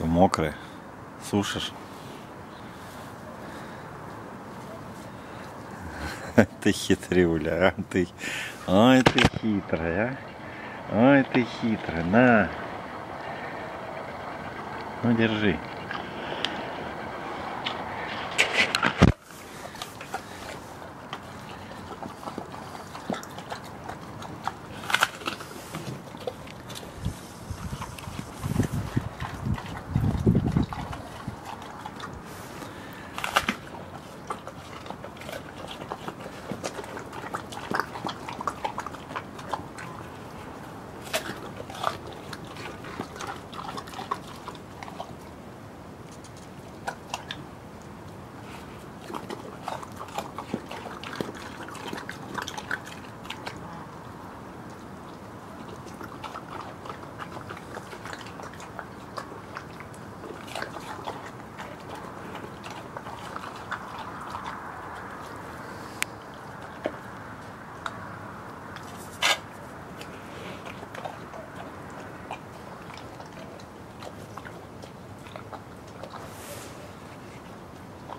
Такой мокрый. Сушишь. Ты хитрюля, а ты. Ой, ты хитрая, а. Ой, ты хитрая, на. Ну, держи.